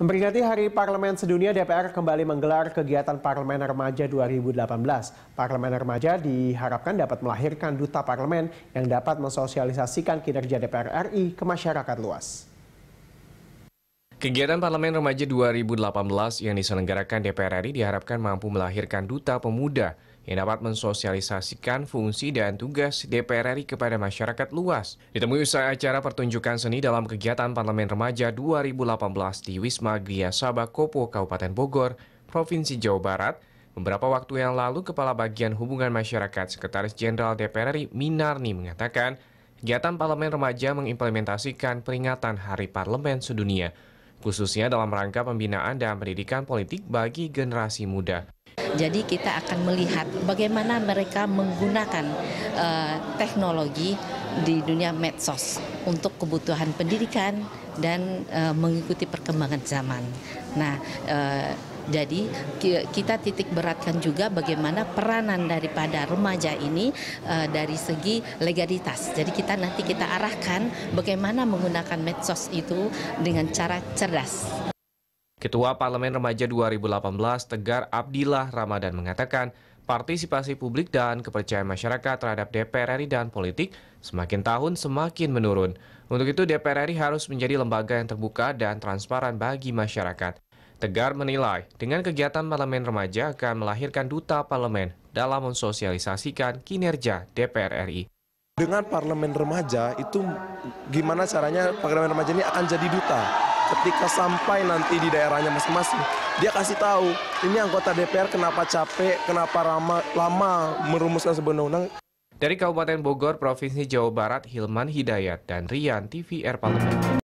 Memperingati Hari Parlemen Sedunia, DPR kembali menggelar kegiatan Parlemen Remaja 2018. Parlemen Remaja diharapkan dapat melahirkan duta parlemen yang dapat mensosialisasikan kinerja DPR RI ke masyarakat luas. Kegiatan Parlemen Remaja 2018 yang diselenggarakan DPR RI diharapkan mampu melahirkan duta pemuda yang dapat mensosialisasikan fungsi dan tugas DPR RI kepada masyarakat luas. Ditemui usai acara pertunjukan seni dalam kegiatan Parlemen Remaja 2018 di Wisma Gria Sabah Kopo, Kabupaten Bogor, Provinsi Jawa Barat, beberapa waktu yang lalu Kepala Bagian Hubungan Masyarakat Sekretaris Jenderal DPR RI Minarni mengatakan, kegiatan Parlemen Remaja mengimplementasikan peringatan Hari Parlemen Sedunia, khususnya dalam rangka pembinaan dan pendidikan politik bagi generasi muda. Jadi kita akan melihat bagaimana mereka menggunakan uh, teknologi di dunia medsos untuk kebutuhan pendidikan dan uh, mengikuti perkembangan zaman. Nah, uh, jadi kita titik beratkan juga bagaimana peranan daripada remaja ini uh, dari segi legalitas. Jadi kita nanti kita arahkan bagaimana menggunakan medsos itu dengan cara cerdas. Ketua Parlemen Remaja 2018 Tegar Abdillah Ramadan mengatakan partisipasi publik dan kepercayaan masyarakat terhadap DPR RI dan politik semakin tahun semakin menurun. Untuk itu DPR RI harus menjadi lembaga yang terbuka dan transparan bagi masyarakat. Tegar menilai dengan kegiatan Parlemen Remaja akan melahirkan duta parlemen dalam mensosialisasikan kinerja DPR RI dengan parlemen remaja itu gimana caranya parlemen remaja ini akan jadi duta ketika sampai nanti di daerahnya masing-masing dia kasih tahu ini anggota DPR kenapa capek kenapa lama, lama merumuskan sebuah undang-undang dari Kabupaten Bogor, Provinsi Jawa Barat, Hilman Hidayat dan Rian TVR Parlemen.